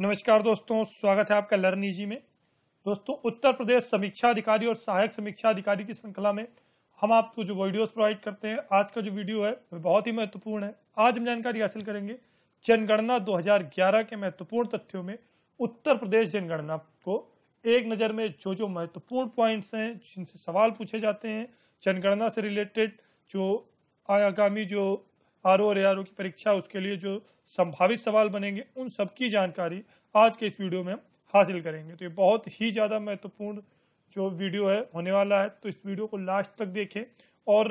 नमस्कार दोस्तों, स्वागत है आपका लर्न ईजी में। दोस्तों, उत्तर प्रदेश समीक्षा अधिकारी और सहायक समीक्षा अधिकारी की श्रृंखला में हम आपको जो वीडियोस प्रोवाइड करते हैं, आज का जो वीडियो है वह बहुत ही महत्वपूर्ण है। आज हम जानकारी हासिल करेंगे जनगणना 2011 के महत्वपूर्ण तथ्यों में उत्तर प्रदेश जनगणना को। एक नज़र में जो जो महत्वपूर्ण पॉइंट्स हैं, जिनसे सवाल पूछे जाते हैं, जनगणना से रिलेटेड जो आगामी जो आर और ए की परीक्षा उसके लिए जो संभावित सवाल बनेंगे, उन सबकी जानकारी आज के इस वीडियो में हम हासिल करेंगे। तो ये बहुत ही ज़्यादा महत्वपूर्ण जो वीडियो है, होने वाला है तो इस वीडियो को लास्ट तक देखें और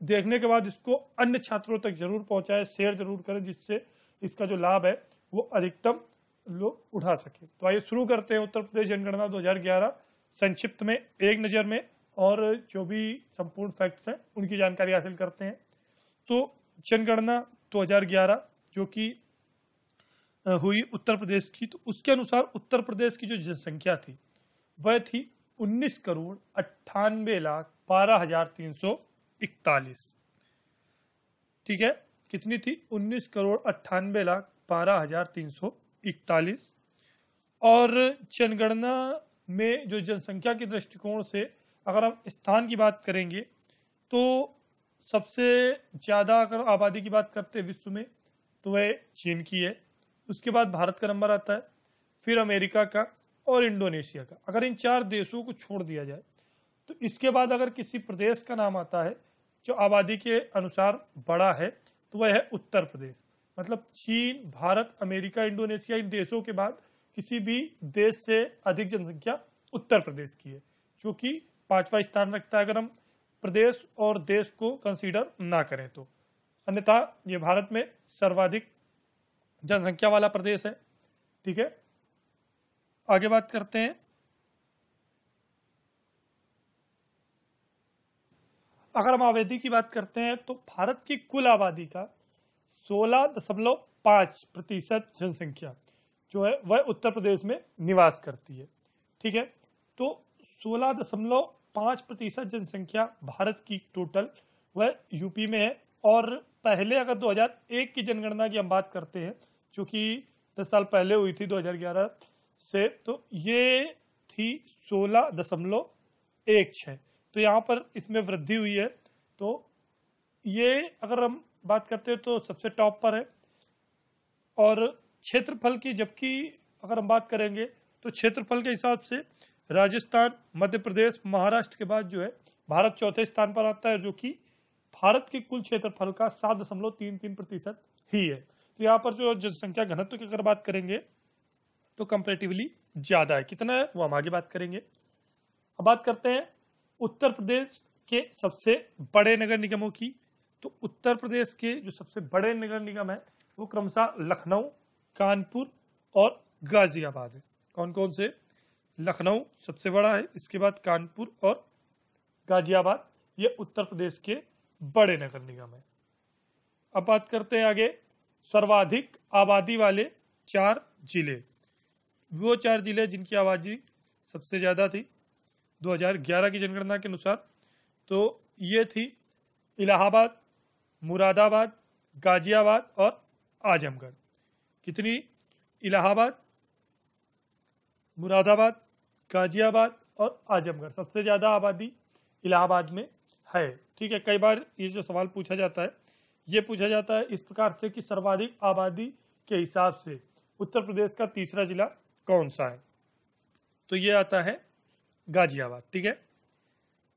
देखने के बाद इसको अन्य छात्रों तक ज़रूर पहुँचाए शेयर ज़रूर करें, जिससे इसका जो लाभ है, वो अधिकतम लोग उठा सके। तो आइए शुरू करते हैं उत्तर प्रदेश जनगणना 2011 संक्षिप्त में, एक नज़र में, और जो भी संपूर्ण फैक्ट्स हैं, उनकी जानकारी हासिल करते हैं। तो जनगणना 2011 जो कि हुई उत्तर प्रदेश की तो उसके अनुसार उत्तर प्रदेश की जो जनसंख्या थी, वह थी 19 करोड़ अट्ठानबे लाख बारह हज़ार तीन सौ इकतालीस। ठीक है? कितनी थी? 19 करोड़ अट्ठानबे लाख बारह हज़ार तीन सौ इकतालीस। और जनगणना में जो जनसंख्या के दृष्टिकोण से अगर हम स्थान की बात करेंगे तो सबसे ज़्यादा अगर आबादी की बात करते हैं विश्व में तो वह चीन की है। उसके बाद भारत का नंबर आता है, फिर अमेरिका का और इंडोनेशिया का। अगर इन चार देशों को छोड़ दिया जाए तो इसके बाद अगर किसी प्रदेश का नाम आता है, जो आबादी के अनुसार बड़ा है तो वह है उत्तर प्रदेश। मतलब चीन, भारत, अमेरिका, इंडोनेशिया, इन देशों के बाद किसी भी देश से अधिक जनसंख्या उत्तर प्रदेश की है, जो कि पांचवा स्थान रखता है अगर हम प्रदेश और देश को कंसीडर ना करें तो। अन्यथा ये भारत में सर्वाधिक जनसंख्या वाला प्रदेश है। ठीक है? आगे बात करते हैं। अगर हम आबादी की बात करते हैं तो भारत की कुल आबादी का सोलह दशमलव पाँच प्रतिशत जनसंख्या जो है, वह उत्तर प्रदेश में निवास करती है। ठीक है? तो सोलह दशमलव पाँच प्रतिशत जनसंख्या भारत की टोटल, वह यूपी में है और पहले अगर 2001 की जनगणना की हम बात करते हैं जो कि दस साल पहले हुई थी 2011 से तो ये थी सोलह दशमलव एक छः तो यहाँ पर इसमें वृद्धि हुई है। तो ये अगर हम बात करते हैं तो सबसे टॉप पर है। और क्षेत्रफल की, जबकि अगर हम बात करेंगे तो क्षेत्रफल के हिसाब से राजस्थान, मध्य प्रदेश, महाराष्ट्र के बाद जो है, भारत चौथे स्थान पर आता है, जो कि भारत के कुल क्षेत्रफल का सात दशमलव तीन तीन प्रतिशत ही है। तो यहाँ पर जो जनसंख्या घनत्व की अगर बात करेंगे तो कंपेरेटिवली ज़्यादा है। कितना है, वो हम आगे बात करेंगे। अब बात करते हैं उत्तर प्रदेश के सबसे बड़े नगर निगमों की। तो उत्तर प्रदेश के जो सबसे बड़े नगर निगम है, वो क्रमशः लखनऊ, कानपुर और गाजियाबाद है। कौन कौन से? लखनऊ सबसे बड़ा है, इसके बाद कानपुर और गाजियाबाद। ये उत्तर प्रदेश के बड़े नगर निगम है। अब बात करते हैं आगे, सर्वाधिक आबादी वाले चार ज़िले। वो चार ज़िले जिनकी आबादी सबसे ज़्यादा थी 2011 की जनगणना के अनुसार। तो ये थी इलाहाबाद, मुरादाबाद, गाजियाबाद और आजमगढ़। कितनी? इलाहाबाद, मुरादाबाद, गाजियाबाद और आजमगढ़। सबसे ज़्यादा आबादी इलाहाबाद में है। ठीक है, कई बार ये जो सवाल पूछा जाता है, ये पूछा जाता है इस प्रकार से कि सर्वाधिक आबादी के हिसाब से उत्तर प्रदेश का तीसरा जिला कौन सा है? तो ये आता है गाजियाबाद, ठीक है?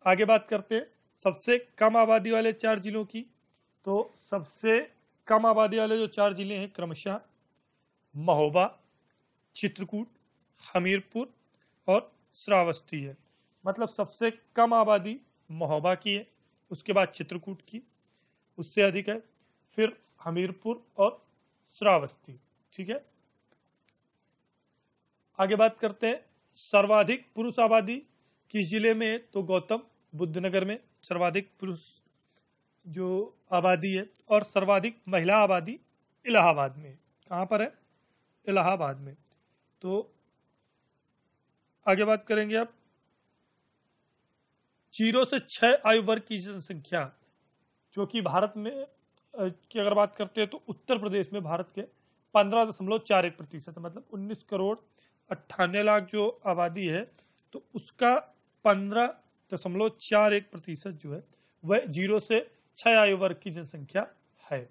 आगे बात करते हैं, सबसे कम आबादी वाले चार जिलों की। तो सबसे कम आबादी वाले जो चार ज़िले हैं, क्रमशः महोबा, चित्रकूट, हमीरपुर और श्रावस्ती है। मतलब सबसे कम आबादी महोबा की है उसके बाद चित्रकूट की, उससे अधिक है। फिर हमीरपुर और श्रावस्ती, ठीक है? आगे बात करते हैं। सर्वाधिक पुरुष आबादी किस ज़िले में है? तो गौतम बुद्ध नगर में सर्वाधिक पुरुष जो आबादी है और सर्वाधिक महिला आबादी इलाहाबाद में कहाँ पर है? इलाहाबाद में। तो आगे बात करेंगे आप। ज़ीरो से छह आयु वर्ग की जनसंख्या जो कि भारत में की अगर बात करते हैं तो उत्तर प्रदेश में भारत के पंद्रह दशमलव चार एक प्रतिशत मतलब उन्नीस करोड़ अट्ठानवे लाख जो आबादी है तो उसका पंद्रह दशमलव चार एक प्रतिशत जो है, वह ज़ीरो से छह आयु वर्ग की जनसंख्या है।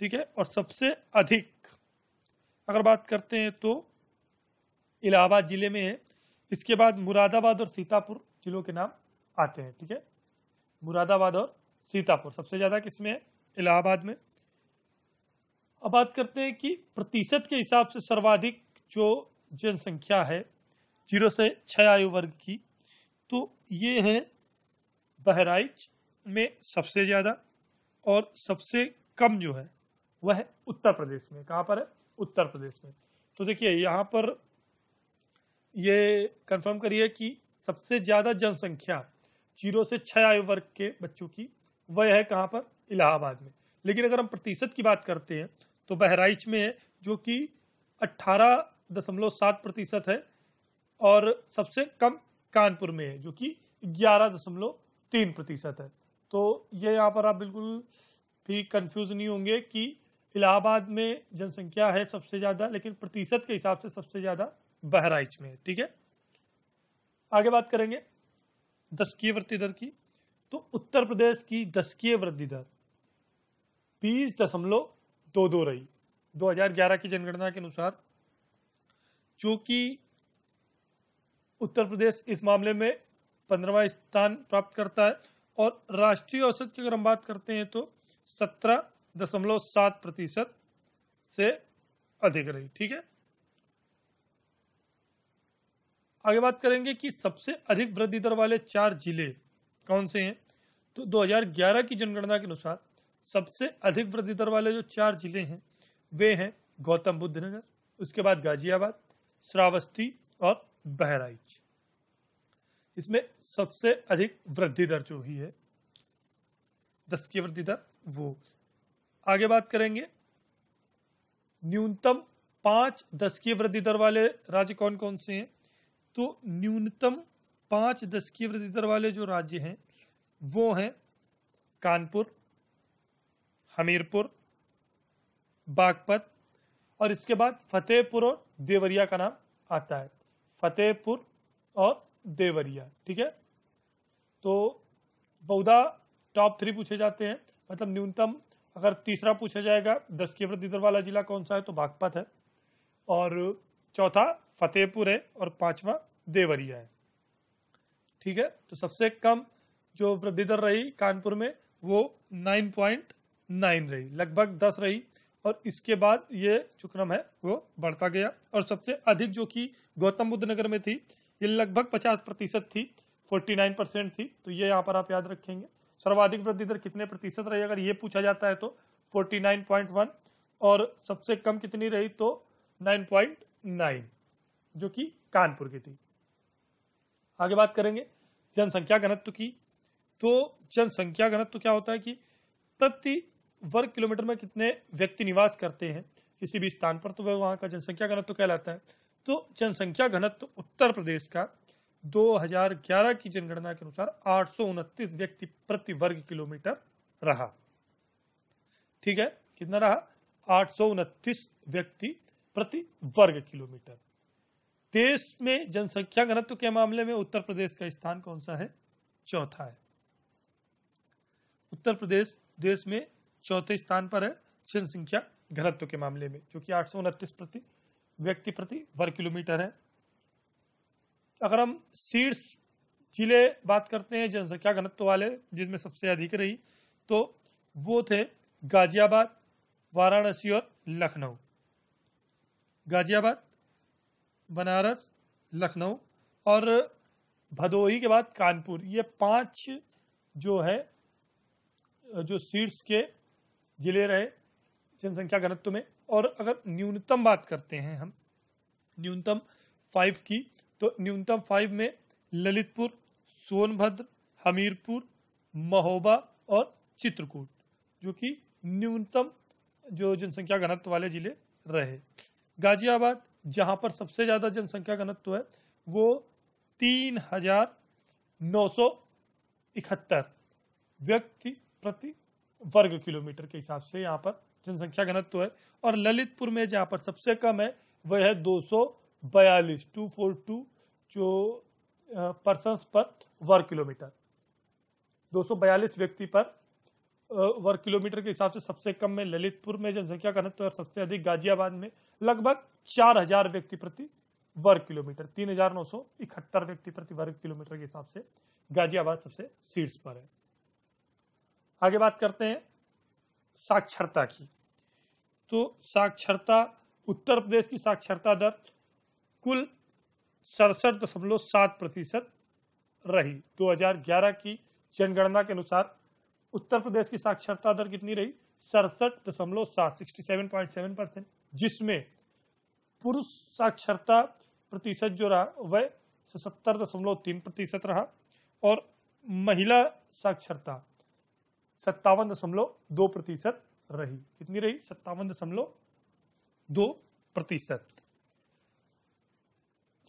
ठीक है? और सबसे अधिक अगर बात करते हैं तो इलाहाबाद ज़िले में है। इसके बाद मुरादाबाद और सीतापुर जिलों के नाम आते हैं, ठीक है? मुरादाबाद और सीतापुर, सबसे ज़्यादा किसमें है? इलाहाबाद में। अब बात करते हैं कि प्रतिशत के हिसाब से सर्वाधिक जो जनसंख्या है, ज़ीरो से छह आयु वर्ग की तो ये है बहराइच में सबसे ज़्यादा और सबसे कम जो है, वह है उत्तर प्रदेश में। कहाँ पर है? उत्तर प्रदेश में। तो देखिए, यहाँ पर ये कंफर्म करिए कि सबसे ज़्यादा जनसंख्या ज़ीरो से छह आयु वर्ग के बच्चों की, वह है कहाँ पर? इलाहाबाद में। लेकिन अगर हम प्रतिशत की बात करते हैं तो बहराइच में है, जो कि अट्ठारह दशमलव सात प्रतिशत है, और सबसे कम कानपुर में है, जो कि ग्यारह दशमलव तीन प्रतिशत है। तो ये यहाँ पर आप बिल्कुल भी कंफ्यूज नहीं होंगे कि इलाहाबाद में जनसंख्या है सबसे ज़्यादा, लेकिन प्रतिशत के हिसाब से सबसे ज़्यादा बहराइच में है, ठीक है? आगे बात करेंगे। दशकीय वृद्धि दर की तो उत्तर प्रदेश की दशकीय वृद्धि दर बीस दशमलव दो दो रही। 2011 की जनगणना के अनुसार जो कि उत्तर प्रदेश इस मामले में पंद्रहवा स्थान प्राप्त करता है और राष्ट्रीय औसत की अगर हम बात करते हैं तो सत्रह दशमलव सात प्रतिशत से अधिक रही। ठीक है? आगे बात करेंगे कि सबसे अधिक वृद्धि दर वाले चार ज़िले कौन से हैं? तो 2011 की जनगणना के अनुसार सबसे अधिक वृद्धि दर वाले जो चार ज़िले हैं, वे हैं गौतम बुद्ध नगर, उसके बाद गाजियाबाद, श्रावस्ती और बहराइच। इसमें सबसे अधिक वृद्धि दर जो ही है, दस की वृद्धि दर वो। आगे बात करेंगे, न्यूनतम पाँच दस की वृद्धि दर वाले राज्य कौन कौन से हैं? तो न्यूनतम पाँच दस की वृद्धि दर वाले जो राज्य हैं, वो हैं कानपुर, हमीरपुर, बागपत और इसके बाद फतेहपुर और देवरिया का नाम आता है। फतेहपुर और देवरिया, ठीक है? तो बहुधा टॉप थ्री पूछे जाते हैं मतलब न्यूनतम अगर तीसरा पूछा जाएगा दस की वृद्धि दर वाला जिला कौन सा है तो बागपत है। और चौथा फतेहपुर है और पांचवा देवरिया है। ठीक है? तो सबसे कम जो वृद्धि दर रही कानपुर में, वो नाइन पॉइंट नाइन रही। लगभग दस रही और इसके बाद ये जो क्रम है, वो बढ़ता गया। और सबसे अधिक जो कि गौतम बुद्ध नगर में थी, ये लगभग पचास प्रतिशत थी, फोर्टी नाइन परसेंट थी। तो ये यहाँ पर आप याद रखेंगे। सर्वाधिक वृद्धि दर कितने प्रतिशत रही? अगर ये पूछा जाता है तो फोर्टी नाइन पॉइंट वन और सबसे कम कितनी रही तो नाइन पॉइंट नाइन। जो कि कानपुर की थी। आगे बात करेंगे, जनसंख्या घनत्व की। तो जनसंख्या घनत्व क्या होता है कि प्रति वर्ग किलोमीटर में कितने व्यक्ति निवास करते हैं, किसी भी स्थान पर तो वह वहाँ का जनसंख्या घनत्व कहलाता है। तो जनसंख्या घनत्व उत्तर प्रदेश का 2011 की जनगणना के अनुसार आठ सौ उनतीस व्यक्ति प्रति वर्ग किलोमीटर रहा। ठीक है? कितना रहा? आठ सौ उनतीस व्यक्ति प्रति वर्ग किलोमीटर। देश में जनसंख्या घनत्व के मामले में उत्तर प्रदेश का स्थान कौन सा है? चौथा है। उत्तर प्रदेश देश में चौथे स्थान पर है जनसंख्या घनत्व के मामले में, जो कि आठ सौ उनतीस प्रति व्यक्ति प्रति वर्ग किलोमीटर है। अगर हम शीर्ष ज़िले बात करते हैं, जनसंख्या घनत्व वाले, जिसमें सबसे अधिक रही तो वो थे गाजियाबाद, वाराणसी और लखनऊ। गाजियाबाद बनारस, लखनऊ और भदोही के बाद कानपुर। ये पाँच जो है, जो सीट्स के ज़िले रहे जनसंख्या घनत्व में। और अगर न्यूनतम बात करते हैं हम, न्यूनतम फाइव की तो न्यूनतम फाइव में ललितपुर, सोनभद्र, हमीरपुर, महोबा और चित्रकूट, जो कि न्यूनतम जो जनसंख्या घनत्व वाले ज़िले रहे। गाजियाबाद जहाँ पर सबसे ज़्यादा जनसंख्या घनत्व है, वो तीन हज़ार नौ सौ इकहत्तर व्यक्ति प्रति वर्ग किलोमीटर के हिसाब से यहाँ पर जनसंख्या घनत्व है। और ललितपुर में जहाँ पर सबसे कम है, वह है दो सौ बयालीस, टू फोर टू, जो पर्सन पर वर्ग किलोमीटर। 242 व्यक्ति पर वर्ग किलोमीटर के हिसाब से सबसे कम में ललितपुर में जनसंख्या घनत्व और सबसे अधिक गाजियाबाद में लगभग 4000 व्यक्ति प्रति वर्ग किलोमीटर, तीन हज़ार नौ सौ इकहत्तर व्यक्ति प्रति वर्ग किलोमीटर के हिसाब से गाजियाबाद सबसे शीर्ष पर है। आगे बात करते हैं साक्षरता की। तो साक्षरता, उत्तर प्रदेश की साक्षरता दर कुल सड़सठ दशमलव सात प्रतिशत रही। 2011 की जनगणना के अनुसार उत्तर प्रदेश की साक्षरता दर कितनी रही? सड़सठ दशमलव सात sixty seven point seven percent जिसमें पुरुष साक्षरता प्रतिशत जो रहा, वह सत्तर दशमलव तीन प्रतिशत रहा और महिला साक्षरता सत्तावन दशमलव दो प्रतिशत रही। कितनी रही? सत्तावन दशमलव दो प्रतिशत।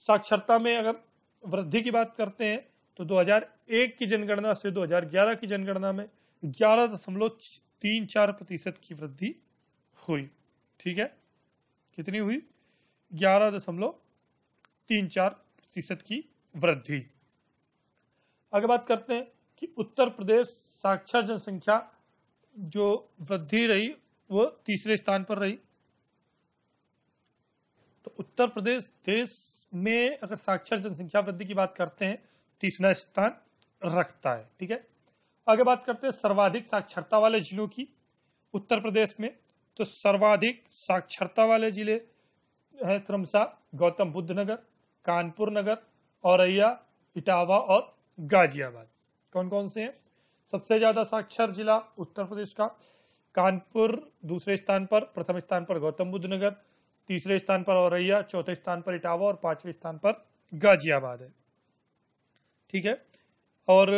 साक्षरता में अगर वृद्धि की बात करते हैं तो 2001 की जनगणना से 2011 की जनगणना में ग्यारह दशमलव तीन चार प्रतिशत की वृद्धि हुई। ठीक है? कितनी हुई? ग्यारह दशमलव तीन चार प्रतिशत की वृद्धि। आगे बात करते हैं कि उत्तर प्रदेश साक्षर जनसंख्या जो वृद्धि रही, वो तीसरे स्थान पर रही। तो उत्तर प्रदेश देश में अगर साक्षर जनसंख्या वृद्धि की बात करते हैं, तीसरा स्थान रखता है, ठीक है? आगे बात करते हैं सर्वाधिक साक्षरता वाले जिलों की, उत्तर प्रदेश में। तो सर्वाधिक साक्षरता वाले ज़िले हैं क्रमशः गौतम बुद्ध नगर, कानपुर नगर, औरैया, इटावा और गाजियाबाद। कौन कौन से हैं? सबसे ज़्यादा साक्षर जिला उत्तर प्रदेश का, कानपुर दूसरे स्थान पर, प्रथम स्थान पर गौतम बुद्ध नगर, तीसरे स्थान पर औरैया, चौथे स्थान पर इटावा और पाँचवें स्थान पर गाजियाबाद है। ठीक है? और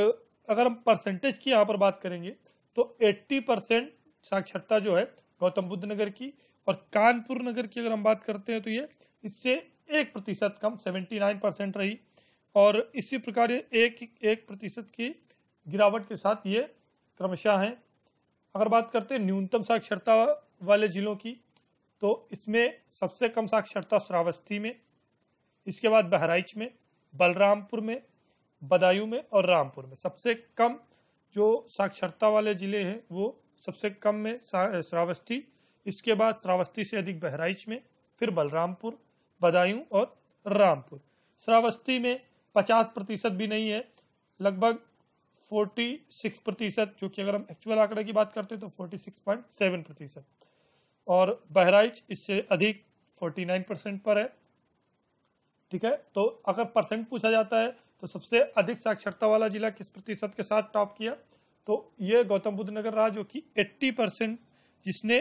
अगर हम परसेंटेज की यहाँ पर बात करेंगे तो 80 परसेंट साक्षरता जो है गौतम बुद्ध नगर की और कानपुर नगर की अगर हम बात करते हैं तो ये इससे एक प्रतिशत कम 79 परसेंट रही। और इसी प्रकार ये एक एक प्रतिशत की गिरावट के साथ ये क्रमशः हैं। अगर बात करते हैं न्यूनतम साक्षरता वाले जिलों की तो इसमें सबसे कम साक्षरता श्रावस्ती में, इसके बाद बहराइच में, बलरामपुर में, बदायूं में और रामपुर में। सबसे कम जो साक्षरता वाले ज़िले हैं वो सबसे कम में श्रावस्ती, इसके बाद श्रावस्ती से अधिक बहराइच में, फिर बलरामपुर, बदायूं और रामपुर। श्रावस्ती में 50 प्रतिशत भी नहीं है, लगभग 46 प्रतिशत जो कि अगर हम एक्चुअल आंकड़े की बात करते हैं तो 46.7 प्रतिशत। और बहराइच इससे अधिक 49 परसेंट पर है, ठीक है? तो अगर परसेंट पूछा जाता है तो सबसे अधिक साक्षरता वाला जिला किस प्रतिशत के साथ टॉप किया? तो ये गौतम बुद्ध नगर रहा जो कि 80 परसेंट जिसने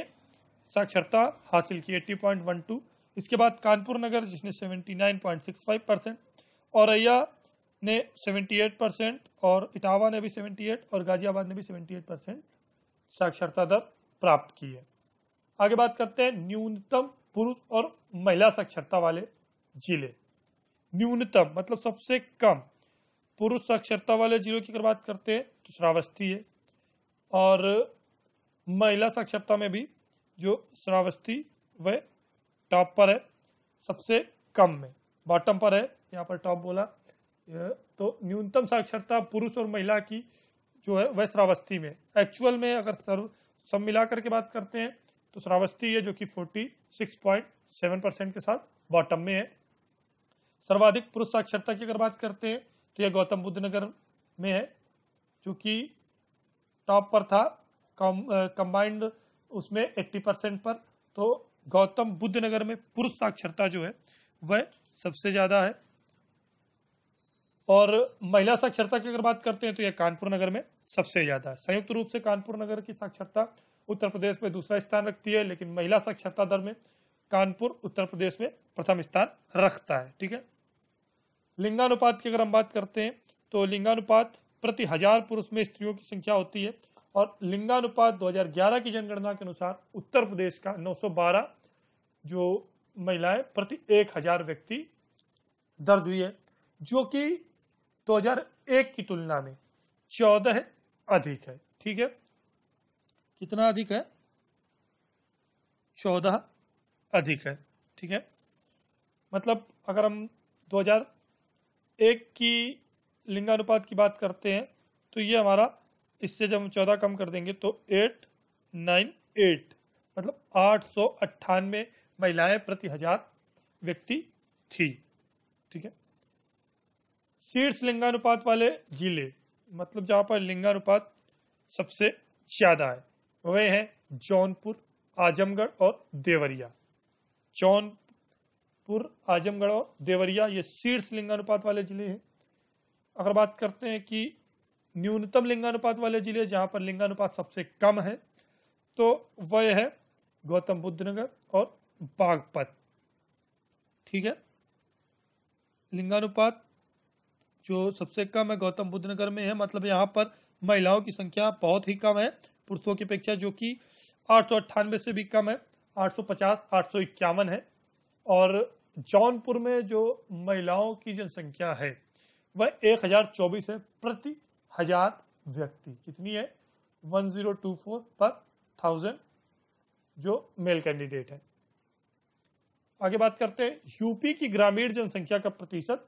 साक्षरता हासिल की 80.12 इसके बाद कानपुर नगर जिसने 79.65 परसेंट, औरैया ने 78 परसेंट, और इटावा ने भी 78 और गाजियाबाद ने भी 78 परसेंट साक्षरता दर प्राप्त की है। आगे बात करते हैं न्यूनतम पुरुष और महिला साक्षरता वाले ज़िले। न्यूनतम मतलब सबसे कम पुरुष साक्षरता वाले जिलों की अगर बात करते हैं श्रावस्ती है। और महिला साक्षरता में भी जो श्रावस्ती वह टॉप पर है, सबसे कम में। बॉटम पर है, यहाँ पर टॉप बोला। तो न्यूनतम साक्षरता पुरुष और महिला की जो है, वह श्रावस्ती में एक्चुअल में अगर सर्व, सब मिलाकर के बात करते हैं तो श्रावस्ती है जो कि 46.7 परसेंट के साथ बॉटम में है। सर्वाधिक पुरुष साक्षरता की अगर बात करते हैं तो यह गौतम बुद्ध नगर में है। जो कि टॉप पर था कंबाइंड उसमें 80 परसेंट पर। तो गौतम बुद्ध नगर में पुरुष साक्षरता जो है, वह सबसे ज़्यादा है। और महिला साक्षरता की अगर बात करते हैं तो यह कानपुर नगर में सबसे ज़्यादा है। संयुक्त रूप से कानपुर नगर की साक्षरता उत्तर प्रदेश में दूसरा स्थान रखती है, लेकिन महिला साक्षरता दर में कानपुर उत्तर प्रदेश में प्रथम स्थान रखता है, ठीक है? लिंगानुपात की अगर हम बात करते हैं तो लिंगानुपात प्रति हज़ार पुरुष में स्त्रियों की संख्या होती है। और लिंगानुपात 2011 की जनगणना के अनुसार उत्तर प्रदेश का 912 जो महिलाएँ प्रति एक हज़ार व्यक्ति दर्ज हुई है, जो कि 2001 की तुलना में 14 अधिक है। ठीक है? कितना अधिक है? चौदह अधिक है। ठीक है? मतलब अगर हम 2001 की लिंगानुपात की बात करते हैं तो ये हमारा इससे जब हम चौदह कम कर देंगे तो एट नाइन एट मतलब आठ सौ अट्ठानवे महिलाएँ प्रति हज़ार व्यक्ति थी, ठीक है? शीर्ष लिंगानुपात वाले ज़िले मतलब जहाँ पर लिंगानुपात सबसे ज़्यादा है, वे हैं जौनपुर, आजमगढ़ और देवरिया। जौनपुर, आजमगढ़ और देवरिया, ये शीर्ष लिंगानुपात वाले ज़िले हैं। अगर बात करते हैं कि न्यूनतम लिंगानुपात वाले ज़िले जहाँ पर लिंगानुपात सबसे कम है तो वह है गौतम बुद्ध नगर और बागपत। ठीक है? लिंगानुपात जो सबसे कम है गौतम बुद्ध नगर में है मतलब यहाँ पर महिलाओं की संख्या बहुत ही कम है, पुरुषों की अपेक्षा जो कि आठ सौ अट्ठानबे से भी कम है 850 851 है। और जौनपुर में जो महिलाओं की जनसंख्या है वह 1024 है प्रति हज़ार व्यक्ति। कितनी है? 1024 पर थाउज़ेंड जो मेल कैंडिडेट है। आगे बात करते हैं यूपी की ग्रामीण जनसंख्या का प्रतिशत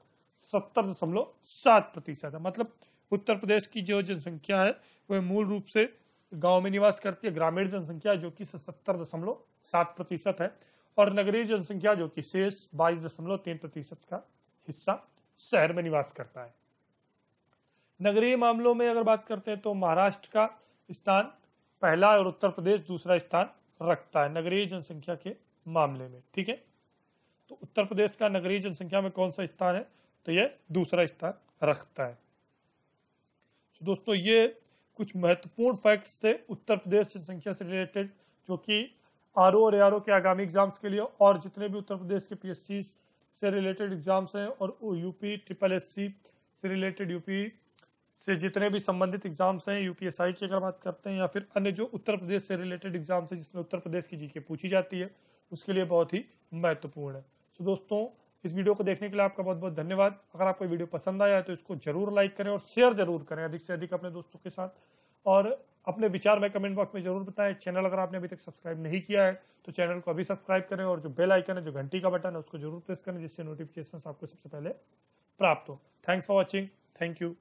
सत्तर दशमलव सात प्रतिशत है। मतलब उत्तर प्रदेश की जो जनसंख्या है, वह मूल रूप से गाँव में निवास करती है, ग्रामीण जनसंख्या जो कि सत्तर दशमलव सात प्रतिशत है, और नगरीय जनसंख्या जो कि शेष बाईस दशमलव तीन प्रतिशत का हिस्सा शहर में निवास करता है। नगरीय मामलों में अगर बात करते हैं तो महाराष्ट्र का स्थान पहला और उत्तर प्रदेश दूसरा स्थान रखता है नगरीय जनसंख्या के मामले में, ठीक है? तो उत्तर प्रदेश का नगरीय जनसंख्या में कौन सा स्थान है? तो यह दूसरा स्थान रखता है। तो दोस्तों, ये कुछ महत्वपूर्ण फैक्ट्स थे उत्तर प्रदेश जनसंख्या से रिलेटेड जो कि आरओ और ए के आगामी एग्ज़ाम्स के लिए और जितने भी उत्तर प्रदेश के पीएससी से रिलेटेड एग्ज़ाम्स हैं और यूपी ट्रिपल एस सी से रिलेटेड यूपी से जितने भी संबंधित एग्ज़ाम्स हैं, यूपीएसआई की अगर बात करते हैं या फिर अन्य जो उत्तर प्रदेश से रिलेटेड एग्ज़ाम्स हैं, जिसमें उत्तर प्रदेश की जीके पूछी जाती है, उसके लिए बहुत ही महत्वपूर्ण है। तो दोस्तों, इस वीडियो को देखने के लिए आपका बहुत बहुत धन्यवाद। अगर आपको वीडियो पसंद आया तो इसको ज़रूर लाइक करें और शेयर ज़रूर करें अधिक से अधिक अपने दोस्तों के साथ। और अपने विचार में कमेंट बॉक्स में ज़रूर बताएँ। चैनल अगर आपने अभी तक सब्सक्राइब नहीं किया है तो चैनल को अभी सब्सक्राइब करें और जो बेल आइकन है, जो घंटी का बटन है, उसको ज़रूर प्रेस करें, जिससे नोटिफिकेशन आपको सबसे पहले प्राप्त हो। Thanks for watching thank you